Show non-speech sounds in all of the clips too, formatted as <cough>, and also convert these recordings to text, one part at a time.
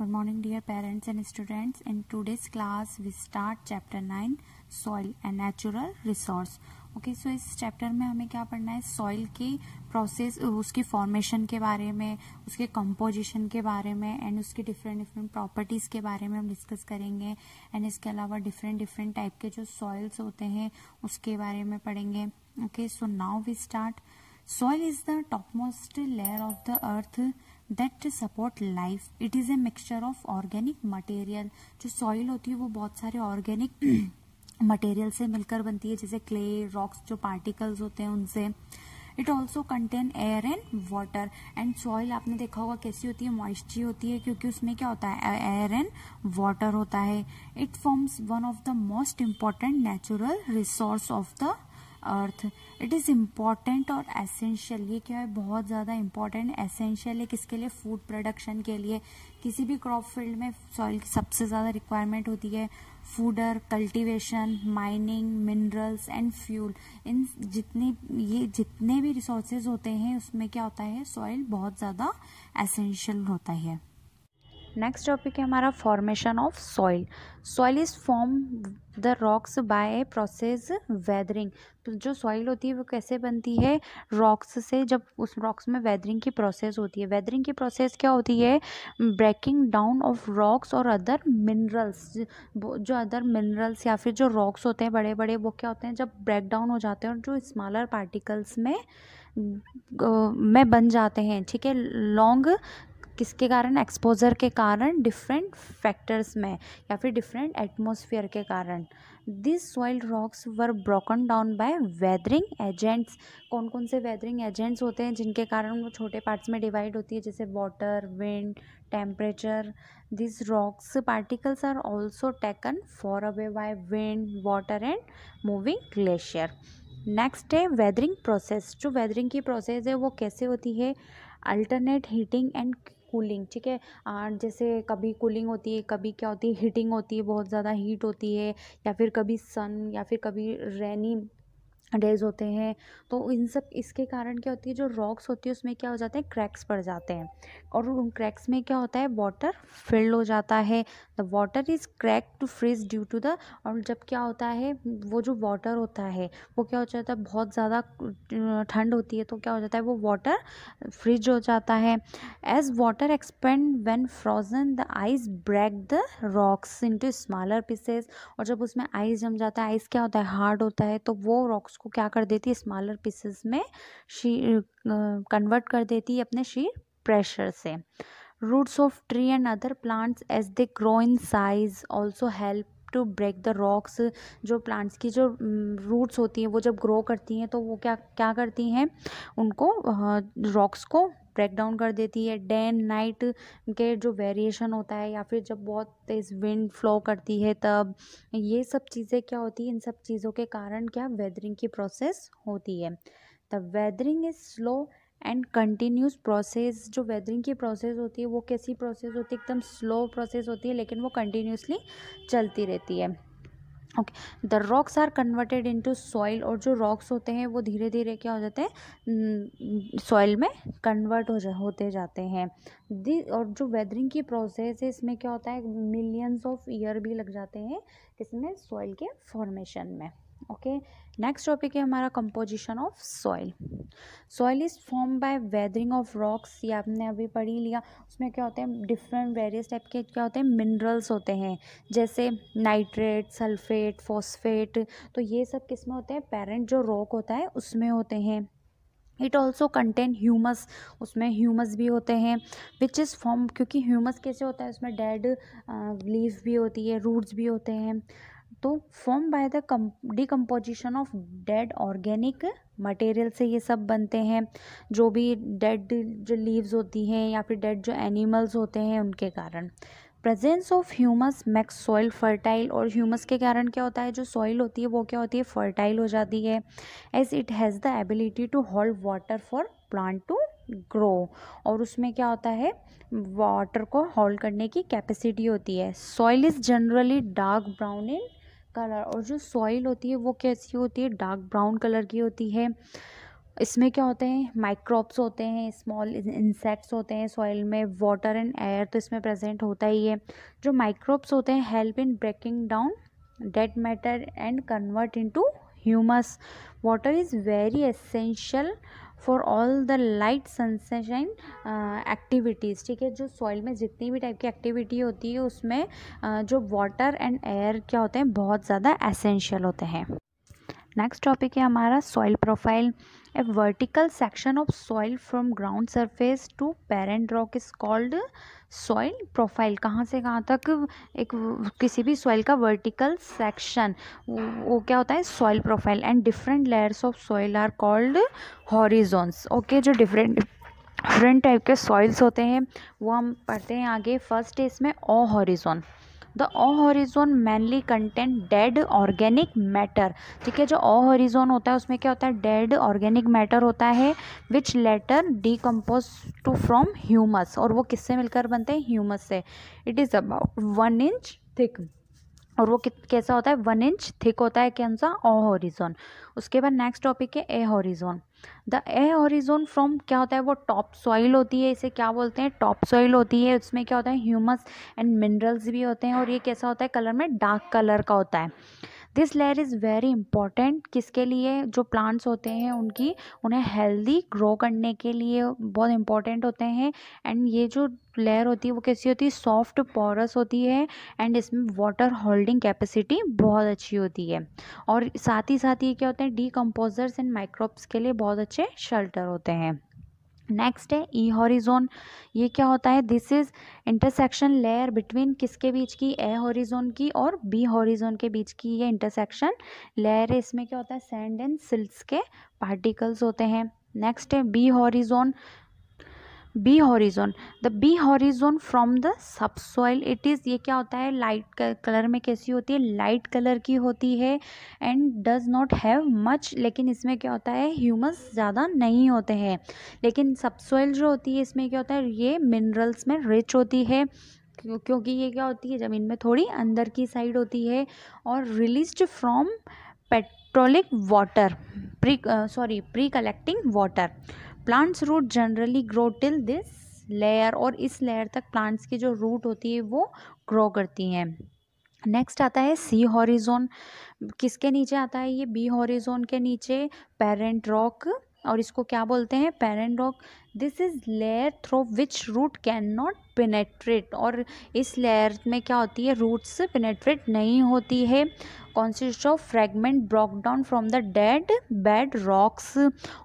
Good morning, dear parents and students. In today's class, we start chapter 9 Soil and Natural Resource. Okay so इस chapter में हमें क्या पढ़ना है? Soil की प्रोसेस उसकी फॉर्मेशन के बारे में उसके कंपोजिशन के बारे में एंड उसकी डिफरेंट डिफरेंट प्रॉपर्टीज़ के बारे में हम डिस्कस करेंगे. एंड इसके अलावा डिफरेंट डिफरेंट टाइप के जो सॉइल्स होते हैं उसके बारे में पढ़ेंगे. Okay so now we start soil is the top most layer of the earth that support life it is a mixture of organic material जो सॉइल होती है, वो बहुत सारे ऑर्गेनिक मटेरियल <clears throat> से मिलकर बनती है, जैसे क्ले रॉक्स जो पार्टिकल्स होते हैं उनसे. It also contain air and water and soil आपने देखा होगा कैसी होती है? मॉइस्चरी होती है, क्योंकि उसमें क्या होता है? एयर एंड वाटर होता है. It forms one of the most important natural resource of the earth. It is important और एसेंशियल ये क्या है? बहुत ज़्यादा इंपॉर्टेंट एसेंशियल है किसके लिए? फ़ूड प्रोडक्शन के लिए। किसी भी क्रॉप फ़ील्ड में सॉइल की सबसे ज़्यादा रिक्वायरमेंट होती है fodder cultivation mining minerals and fuel इन जितने, ये जितने भी रिसोर्सेज होते हैं, उसमें क्या होता है? सॉइल बहुत ज़्यादा एसेंशियल होता है। नेक्स्ट टॉपिक है हमारा formation of soil soil is form the rocks by process weathering तो जो सॉइल होती है वो कैसे बनती है? रॉक्स से जब उस रॉक्स में वेदरिंग की प्रोसेस होती है। वेदरिंग की प्रोसेस क्या होती है? ब्रेकिंग डाउन ऑफ़ रॉक्स और अदर मिनरल्स जो अदर मिनरल्स या फिर जो रॉक्स होते हैं बड़े बड़े वो क्या होते हैं? जब ब्रेक डाउन हो जाते हैं और जो स्मॉलर पार्टिकल्स में में बन जाते हैं। ठीक है? लॉन्ग किसके कारण? एक्सपोजर के कारण डिफरेंट फैक्टर्स में, या फिर डिफरेंट एटमोसफियर के कारण। This soil rocks were broken down by weathering agents कौन कौन से वेदरिंग एजेंट्स होते हैं जिनके कारण वो छोटे पार्ट्स में डिवाइड होती है? जैसे water wind temperature this rocks particles are also taken for away by wind water and moving glacier next है वेदरिंग प्रोसेस जो वेदरिंग की प्रोसेस है, वो कैसे होती है? अल्टरनेट हीटिंग एंड कूलिंग, ठीक है? जैसे कभी कूलिंग होती है, कभी क्या होती है, हीटिंग होती है, बहुत ज़्यादा हीट होती है, या फिर कभी सन, या फिर कभी रेनी डेज़ होते हैं तो इन सब, इसके कारण क्या होती है, जो रॉक्स होती है, उसमें क्या हो जाते हैं, क्रैक्स पड़ जाते हैं। और उन क्रैक्स में क्या होता है, वाटर फिल्ड हो जाता है the water is crack to freeze due to the और जब क्या होता है, वो जो वाटर होता है, वो क्या हो जाता है, बहुत ज़्यादा ठंड होती है तो क्या हो जाता है, वो वाटर फ्रिज हो जाता है। As water expand when frozen the ice break the rocks into smaller pieces और जब उसमें आइस जम जाता है आइस क्या होता है हार्ड होता है तो वो रॉक्स को क्या कर देती है स्मॉलर पीसेस में शी कन्वर्ट कर देती है अपने शी प्रेशर से। Roots of tree and other plants as they grow in size also help to break the rocks जो प्लांट्स की जो रूट्स होती हैं, वो जब ग्रो करती हैं तो वो क्या क्या करती हैं? उनको रॉक्स को ब्रेक डाउन कर देती है। डे एंड नाइट के जो वेरिएशन होता है, या फिर जब बहुत तेज़ विंड फ्लो करती है, तब ये सब चीज़ें क्या होती है? इन सब चीज़ों के कारण क्या? वेदरिंग की प्रोसेस होती है। The weathering is slow and continuous process, जो वेदरिंग की प्रोसेस होती है, वो कैसी प्रोसेस होती है? एकदम स्लो प्रोसेस होती है, लेकिन वो कंटिन्यूसली चलती रहती है। Okay the rocks are converted into soil और जो रॉक्स होते हैं, वो धीरे धीरे क्या हो जाते हैं? सॉइल में कन्वर्ट हो जा, होते जाते हैं। दी और जो वेदरिंग की प्रोसेस है, इसमें क्या होता है? मिलियंस ऑफ़ ईयर भी लग जाते हैं, इसमें सॉइल के फॉर्मेशन में। ओके नेक्स्ट टॉपिक है हमारा composition of soil soil is form by weathering of rocks ये आपने अभी पढ़ी लिया। उसमें क्या होते हैं? डिफरेंट वेरियस टाइप के क्या होते हैं? मिनरल्स होते हैं। जैसे नाइट्रेट सल्फेट फॉस्फेट तो ये सब किसमें होते हैं? पेरेंट जो रॉक होता है, उसमें होते हैं। इट ऑल्सो कंटेन ह्यूमस उसमें ह्यूमस भी होते हैं विच इज़ फॉर्म क्योंकि ह्यूमस कैसे होता है? उसमें डेड लीव भी होती है रूट्स भी होते हैं। तो form by the come decomposition of dead organic material से ये सब बनते हैं। जो भी डेड जो लीव्स होती हैं या फिर डेड जो एनिमल्स होते हैं उनके कारण। Presence of humus makes soil fertile और ह्यूमस के कारण क्या होता है? जो सॉइल होती है वो क्या होती है? फर्टाइल हो जाती है। As it has the ability to hold water for plant to grow और उसमें क्या होता है? वाटर को होल्ड करने की कैपेसिटी होती है। Soil is generally dark brown in colour और जो सॉइल होती है वो कैसी होती है? डार्क ब्राउन कलर की होती है। इसमें क्या होते हैं? माइक्रोब्स होते हैं, स्मॉल इंसेक्ट्स होते हैं सॉइल में, वाटर एंड एयर तो इसमें प्रेजेंट होता ही है। जो माइक्रोब्स होते हैं, help in breaking down, dead matter and convert into humus. Water is very essential for all the light sunshine activities ठीक है? जो सॉइल में जितनी भी टाइप की एक्टिविटी होती है उसमें uh, जो वाटर एंड एयर क्या होते हैं बहुत ज़्यादा एसेंशियल होते हैं। नेक्स्ट टॉपिक है हमारा soil profile a vertical section of soil from ground surface to parent rock is called soil profile कहाँ से कहाँ तक एक किसी भी सॉइल का वर्टिकल सेक्शन वो क्या होता है? Soil profile and different layers of soil are called horizons okay जो डिफरेंट डिफरेंट टाइप के सॉइल्स होते हैं, वो हम पढ़ते हैं आगे. फ़र्स्ट इसमें O horizon the O horizon mainly content dead organic matter. ठीक है, जो ओ हॉरिजोन होता है, उसमें क्या होता है? डेड ऑर्गेनिक मैटर होता है which later decompose to from humus और वो किससे मिलकर बनते हैं? ह्यूमस से। It is about one inch thick और वो कैसा होता है? वन इंच थिक होता है, कौन सा? ओ हॉरिजोन उसके बाद नेक्स्ट टॉपिक है A horizon the A horizon from क्या होता है, वो टॉप सॉइल होती है, इसे क्या बोलते हैं, टॉप सॉइल होती है, उसमें क्या होता है, ह्यूमस एंड मिनरल्स भी होते हैं, और ये कैसा होता है, कलर में डार्क कलर का होता है। This layer is very important किसके लिए? जो प्लांट्स होते हैं, उनकी, उन्हें हेल्दी ग्रो करने के लिए बहुत इंपॉर्टेंट होते हैं. एंड ये जो लेयर होती है, वो कैसी होती है? सॉफ्ट पोरस होती है. एंड इसमें वाटर होल्डिंग कैपेसिटी बहुत अच्छी होती है. और साथ ही साथ ये क्या होते हैं? डीकम्पोजर्स एंड माइक्रोब्स के लिए बहुत अच्छे शेल्टर होते हैं. नेक्स्ट है ई हॉरिजोन ये क्या होता है? This is intersection layer between किसके बीच की? ए हॉरिजोन की और बी हॉरिजोन के बीच की ये इंटरसेक्शन लेयर है। इसमें क्या होता है? सैंड एंड सिल्स के पार्टिकल्स होते हैं। नेक्स्ट है B horizon B horizon the B horizon from the subsoil it is ये क्या होता है? लाइट कलर में कैसी होती है? लाइट कलर की होती है and does not have much लेकिन इसमें क्या होता है? ह्यूमस ज़्यादा नहीं होते हैं। लेकिन सब सॉइल जो होती है, इसमें क्या होता है? ये मिनरल्स में रिच होती है। क्योंकि ये क्या होती है? ज़मीन में थोड़ी अंदर की साइड होती है और release from पेट्रोलिक water pre sorry pre collecting water plants root generally grow till this layer और इस लेयर तक प्लांट्स की जो रूट होती है वो ग्रो करती हैं। नेक्स्ट आता है सी हॉरिजोन किसके नीचे आता है ये? बी हॉरिजोन के नीचे पेरेंट रॉक और इसको क्या बोलते हैं? Parent rock this is layer through which root cannot not पिनेट्रेट और इस लेयर में क्या होती है? रूट्स पिनेट्रेट नहीं होती है। Consist of fragment broke down from the dead bed rocks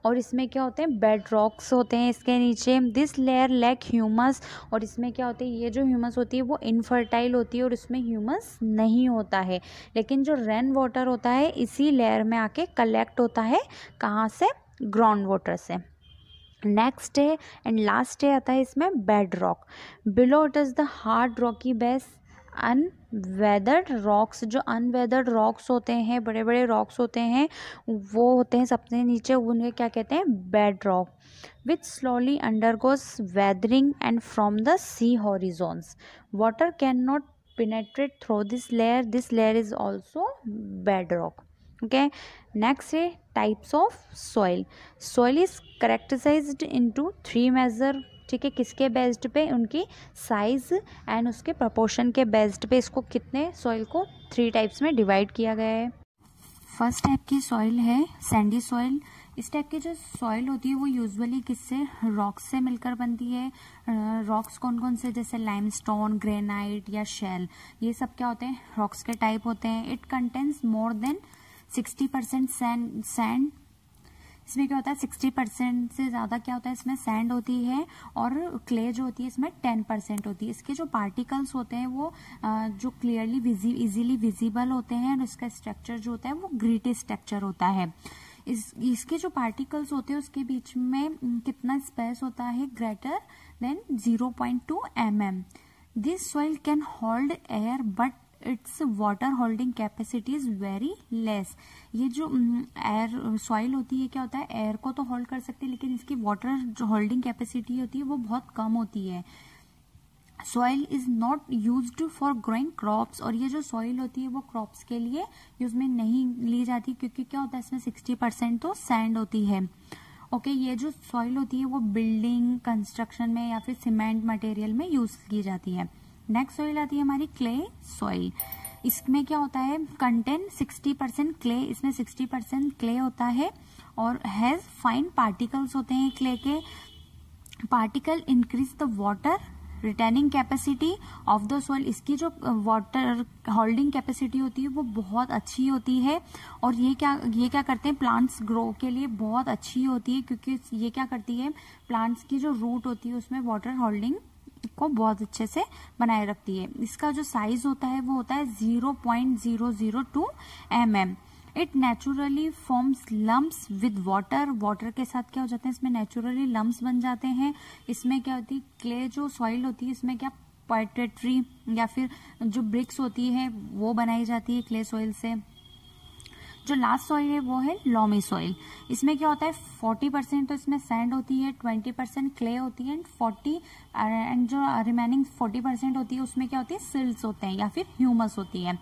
और इसमें क्या होते हैं? बेड रॉक्स होते हैं इसके नीचे. दिस लेयर लैक ह्यूमस और इसमें क्या होते हैं? ये जो ह्यूमस होती है, वो इनफर्टाइल होती है और इसमें ह्यूमस नहीं होता है. लेकिन जो रेन वाटर होता है, इसी लेयर में आके कलेक्ट होता है कहाँ से? ग्राउंड वाटर से. Next day and last day आता है इसमें bedrock below it is the hard rocky base unweathered rocks जो अनवेदर्ड रॉक्स होते हैं बड़े बड़े रॉक्स होते हैं, वो होते हैं सबसे नीचे उनके क्या कहते हैं? Bedrock which slowly under undergoes weathering and from the C horizons water can not penetrate through this layer this layer is also bedrock okay next है types of soil soil is characterize to three major ठीक है, किसके based पे? उनकी size and उसके proportion के based पे इसको कितने सॉइल को थ्री टाइप्स में डिवाइड किया गया है। फ़र्स्ट टाइप की सॉइल है सैंडी सॉइल इस टाइप की जो सॉइल होती है, वो यूजुअली किससे? रॉक्स से मिलकर बनती है। रॉक्स कौन कौन से? जैसे लाइमस्टोन ग्रेनाइट या शेल ये सब क्या होते हैं? रॉक्स के टाइप होते हैं। It contains more than sixty percent sand sand इसमें क्या होता है सिक्सटी परसेंट से ज़्यादा क्या होता है, इसमें सैंड होती है और क्ले जो होती है, इसमें टेन परसेंट होती है। इसके जो पार्टिकल्स होते हैं, वो जो क्लियरली इजीली विजिबल होते हैं और इसका स्ट्रक्चर जो होता है, वो ग्रीटी स्ट्रक्चर होता है। इस, इसके जो पार्टिकल्स होते हैं, उसके बीच में कितना स्पेस होता है greater than zero point two m m this soil can hold air but its water holding capacity is very less ये जो एयर सॉइल होती है क्या होता है? एयर को तो होल्ड कर सकती है लेकिन इसकी वाटर होल्डिंग कैपेसिटी होती है वो बहुत कम होती है। Soil is not use for growing crops और ये जो सॉइल होती है वो क्रॉप्स के लिए यूज़ में नहीं ली जाती क्योंकि क्या होता है इसमें सिक्सटी परसेंट तो सैंड होती है। ओके okay, ये जो सॉइल होती है वो बिल्डिंग कंस्ट्रक्शन में या फिर सीमेंट मटेरियल में यूज़ की जाती है। नेक्स्ट सॉइल आती है हमारी क्ले सॉइल इसमें क्या होता है? कंटेंट 60 परसेंट क्ले इसमें 60 परसेंट क्ले होता है और हैज़ फाइन पार्टिकल्स होते हैं क्ले के. Particle increase the water retaining capacity of the soil इसकी जो वाटर होल्डिंग कैपेसिटी होती है वो बहुत अच्छी होती है और ये क्या ये क्या करते हैं? प्लांट्स ग्रो के लिए बहुत अच्छी होती है क्योंकि ये क्या करती है? प्लांट्स की जो रूट होती है उसमें वाटर होल्डिंग को बहुत अच्छे से बनाए रखती है। इसका जो साइज़ होता है, वो होता है zero point zero zero two m m it naturally forms lumps with water water के साथ क्या हो जाते हैं? इसमें नेचुरली लम्ब्स बन जाते हैं। इसमें क्या होती है? क्ले जो सॉइल होती है, इसमें क्या पोइट्रेट्री या फिर जो ब्रिक्स होती है, वो बनाई जाती है क्ले सॉइल से। जो लास्ट सॉइल है, वो है लॉमी सॉइल इसमें क्या होता है? फोर्टी परसेंट तो इसमें सैंड होती है ट्वेंटी परसेंट क्ले होती है एंड फोर्टी एंड जो रिमेनिंग फोर्टी परसेंट होती है, उसमें क्या होती है? सिल्स होते हैं, या फिर ह्यूमस होती है.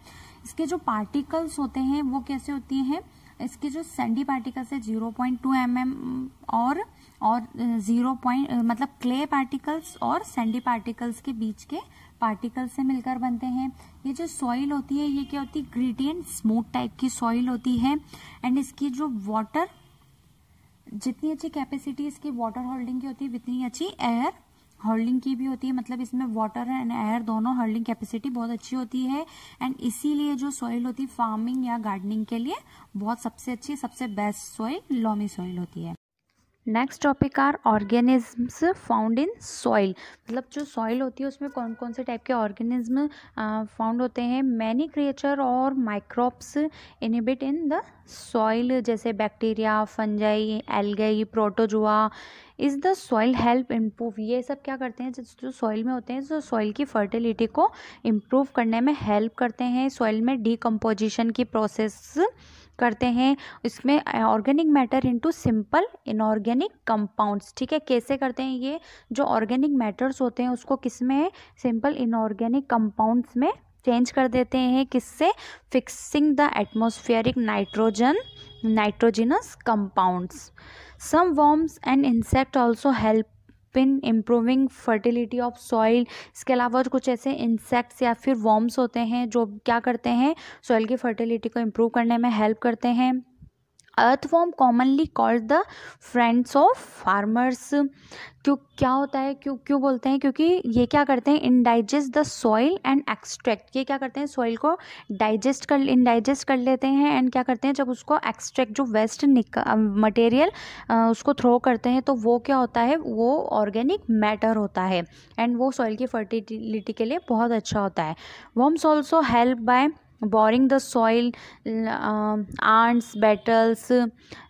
इसके जो पार्टिकल्स होते हैं, वो कैसे होती हैं? इसके जो सैंडी पार्टिकल्स है zero point two m m और और ज़ीरो पॉइंट मतलब क्ले पार्टिकल्स और सैंडी पार्टिकल्स के बीच के पार्टिकल्स से मिलकर बनते हैं। ये जो सॉइल होती है, ये क्या होती है? एंड स्मूथ टाइप की सॉइल होती है। एंड इसकी जो वाटर जितनी अच्छी कैपेसिटी इसकी वाटर होल्डिंग की होती है, उतनी अच्छी एयर होल्डिंग की भी होती है। मतलब इसमें वाटर एंड एयर दोनों होल्डिंग कैपेसिटी बहुत अच्छी होती है। एंड इसीलिए जो सॉइल होती है फ़ार्मिंग या गार्डनिंग के लिए, बहुत सबसे अच्छी, सबसे बेस्ट सॉइल लॉमी सॉइल होती है। Next topic are organisms found in soil मतलब जो सॉइल होती है, उसमें कौन कौन से टाइप के ऑर्गेनिज्म फाउंड होते हैं? मैनी क्रिएचर और microbes inhibit in the soil जैसे bacteria fungi algae protozoa is the soil help improve ये सब क्या करते हैं? जो सॉइल में होते हैं, जो सॉइल की फर्टिलिटी को इम्प्रूव करने में हेल्प करते हैं सॉइल में डिकम्पोजिशन की प्रोसेस करते हैं। इसमें organic matter into simple inorganic compounds ठीक है? कैसे करते हैं ये? जो ऑर्गेनिक मैटर्स होते हैं, उसको किसमें सिंपल इनऑर्गेनिक कंपाउंड्स में चेंज कर देते हैं। किससे? Fixing the atmospheric nitrogen nitrogenous compounds some worms and insect also help in improving fertility of soil इसके अलावा कुछ ऐसे इंसेक्ट्स या फिर वॉम्स होते हैं जो क्या करते हैं? सॉइल की फर्टिलिटी को इम्प्रूव करने में हेल्प करते हैं। Earthworm commonly called the friends of farmers क्यों, क्या होता है? क्यों क्यों बोलते हैं? क्योंकि ये क्या करते हैं? Indigest the soil and extract ये क्या करते हैं? सॉइल को डाइजेस्ट कर इनडाइजेस्ट कर लेते हैं एंड क्या करते हैं? जब उसको एक्सट्रैक्ट जो वेस्ट मटेरियल उसको थ्रो करते हैं तो वो क्या होता है? वो ऑर्गेनिक मैटर होता है. एंड वो सॉइल की फर्टिलिटी के लिए बहुत अच्छा होता है. Worms also help by boring the soil ants beetles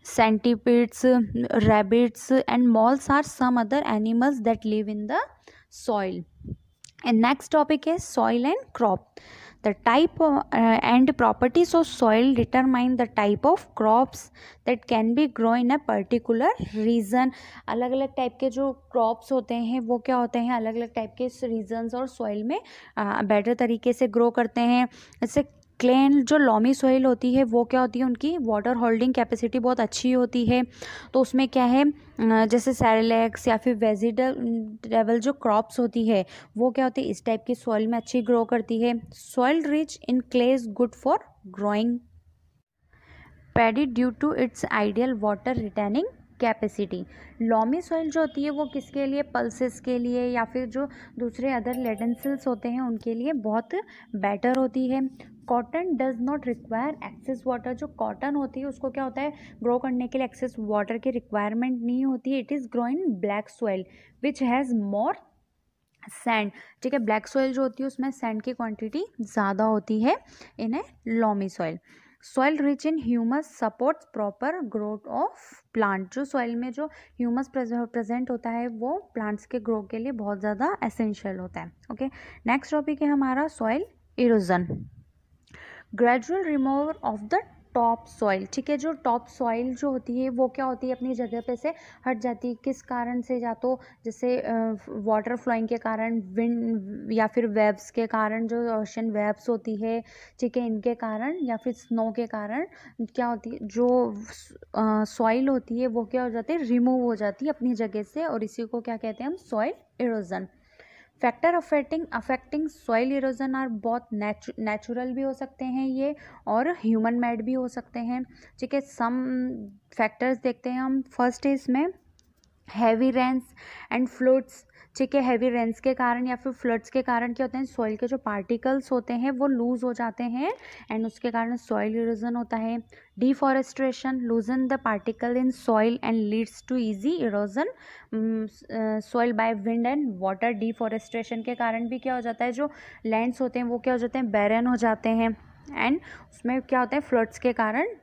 centipedes rabbits and moles are some other animals that live in the soil and next topic है soil and crop the type and properties of soil determine the type of crops that can be grow in a particular region अलग अलग type के जो crops होते हैं, वो क्या होते हैं? अलग अलग टाइप के रीजन और सॉइल में बेटर तरीके से ग्रो करते हैं। जैसे क्लेन, जो लॉमी सॉइल होती है, वो क्या होती है, उनकी वाटर होल्डिंग कैपेसिटी बहुत अच्छी होती है। तो उसमें क्या है जैसे सैरेलेक्स या फिर वेजिटेबल जो क्रॉप्स होती है, वो क्या होती है, इस टाइप की सॉइल में अच्छी ग्रो करती है। Soil rich in clay is good for growing paddy due to its ideal water retaining capacity loamy soil जो होती है, वो किसके लिए पल्सेस के लिए, या फिर जो दूसरे अदर लेटेंसिल्स होते हैं, उनके लिए बहुत बेटर होती है। Cotton does not require excess water जो कॉटन होती है, उसको क्या होता है? ग्रो करने के लिए एक्सेस वाटर की रिक्वायरमेंट नहीं होती है. It is grow in black soil which has more sand ठीक है ब्लैक सॉइल जो होती है, उसमें सैंड की क्वांटिटी ज़्यादा होती है in a loamy soil soil rich in humus supports proper growth of plant जो सॉइल में जो ह्यूमस प्रेजेंट होता है, वो प्लांट्स के ग्रो के लिए बहुत ज़्यादा एसेंशियल होता है. ओके नेक्स्ट टॉपिक है हमारा soil erosion gradual remover of the top soil ठीक है? जो टॉप सॉइल जो होती है, वो क्या होती है अपनी जगह पे से हट जाती है। किस कारण से? या तो जैसे वाटर फ्लोइंग के कारण विंड या फिर वेब्स के कारण जो ओशन वेब्स होती है, ठीक है? इनके कारण या फिर स्नो के कारण क्या होती है? जो सॉइल होती है, वो क्या हो जाती है? रिमूव हो जाती है अपनी जगह से और इसी को क्या कहते हैं हम? Soil erosion factor affecting affecting soil erosion are बहुत नेचुरल भी हो सकते हैं ये और ह्यूमन मेड भी हो सकते हैं। ठीक है सम फैक्टर्स देखते हैं हम। फ़र्स्ट इसमें हैवी रेंस एंड फ्लूड्स ठीक है हैवी रेंस के कारण या फिर फ्लड्स के कारण क्या होते हैं? सॉइल के जो पार्टिकल्स होते हैं, वो लूज हो जाते हैं एंड उसके कारण सॉइल इरोजन होता है। Deforestation loosen the particle in soil and leads to easy erosion soil by wind and water deforestation के कारण भी क्या हो जाता है? जो लैंड्स होते हैं, वो क्या हो जाते हैं? बैरन हो जाते हैं एंड उसमें क्या होता है? फ्लड्स के कारण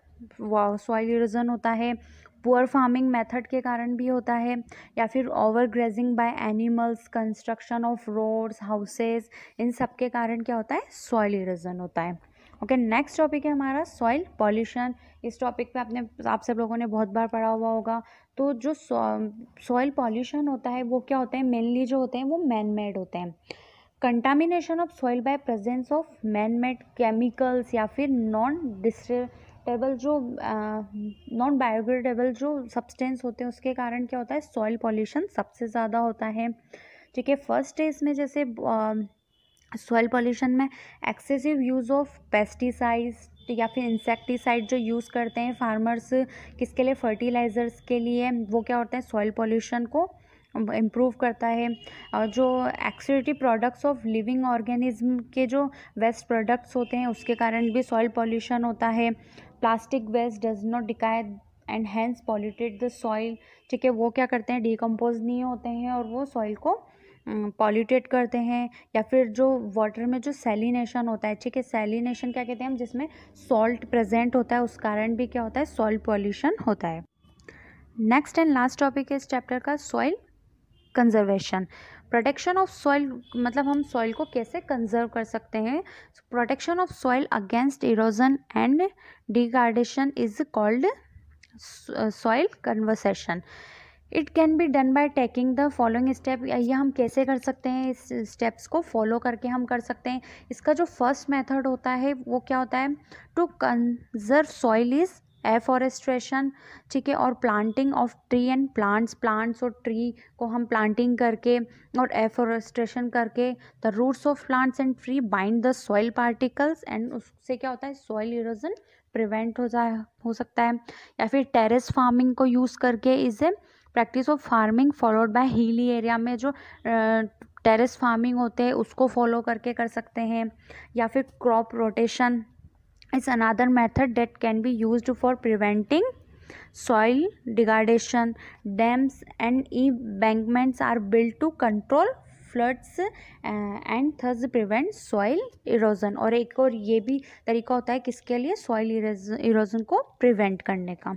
सॉइल इरोजन होता है। पुअर फ़ार्मिंग मेथड के कारण भी होता है, या फिर over grazing by animals construction of roads houses इन सब के कारण क्या होता है? सॉइल इरोजन होता है। ओके नेक्स्ट टॉपिक है हमारा सॉइल पॉल्यूशन इस टॉपिक पे आपने, आप सब लोगों ने बहुत बार पढ़ा हुआ होगा। तो जो सॉइल पॉल्यूशन होता है, वो क्या होता है? मेनली जो होते हैं, वो मैन मेड होते हैं। Contamination of soil by presence of man made chemicals या फिर नॉन डिस्ट्री टेबल जो नॉन बायोग्रेडेबल जो सब्सटेंस होते हैं, उसके कारण क्या होता है? सॉइल पॉल्यूशन सबसे ज़्यादा होता है। ठीक है फ़र्स्ट है इसमें जैसे सॉइल पॉल्यूशन में एक्सेसिव यूज़ ऑफ़ पेस्टिसाइड्स या फिर इंसेक्टिसाइड जो यूज़ करते हैं फार्मर्स किसके लिए? फर्टिलाइज़र्स के लिए। वो क्या होता है? सॉइल पॉल्यूशन को इम्प्रूव करता है। और जो acidity products of living organism के जो वेस्ट प्रोडक्ट्स होते हैं, उसके कारण भी सॉइल पॉल्यूशन होता है। Plastic waste does not decay and hence polluted the soil, ठीक है? वो क्या करते हैं? डिकम्पोज नहीं होते हैं और वो सॉइल को पॉल्यूटेट करते हैं। या फिर जो वाटर में जो सेलिनेशन होता है, ठीक है? सेलिनेशन क्या कहते हैं हम? जिसमें सॉल्ट प्रेजेंट होता है, उस कारण भी क्या होता है? सॉइल पॉल्यूशन होता है। नेक्स्ट एंड लास्ट टॉपिक है इस चैप्टर का, soil conservation. Protection of soil मतलब हम सॉइल को कैसे कंजर्व कर सकते हैं? Protection of soil against erosion and degradation is called soil conversation it can be done by taking the following step ये हम कैसे कर सकते हैं? इस स्टेप्स को फॉलो करके हम कर सकते हैं। इसका जो फ़र्स्ट मेथड होता है, वो क्या होता है? To conserve soil is afforestation ठीक है? और planting of tree and plants plants और ट्री को हम प्लांटिंग करके और एफॉरेस्ट्रेशन करके the roots of plants and tree bind the soil particles and उससे क्या होता है? सॉइल इरोजन प्रिवेंट हो जाए हो सकता है। या फिर टेरेस फ़ार्मिंग को यूज़ करके is a practice of farming followed by hilly area में जो टेरेस फ़ार्मिंग होते हैं, उसको फॉलो करके कर सकते हैं। या फिर crop rotation is another method that can be used for preventing soil degradation dams and embankments are built to control floods and thus prevent soil erosion और एक और ये भी तरीका होता है किसके लिए सॉइल इरोजन को प्रिवेंट करने का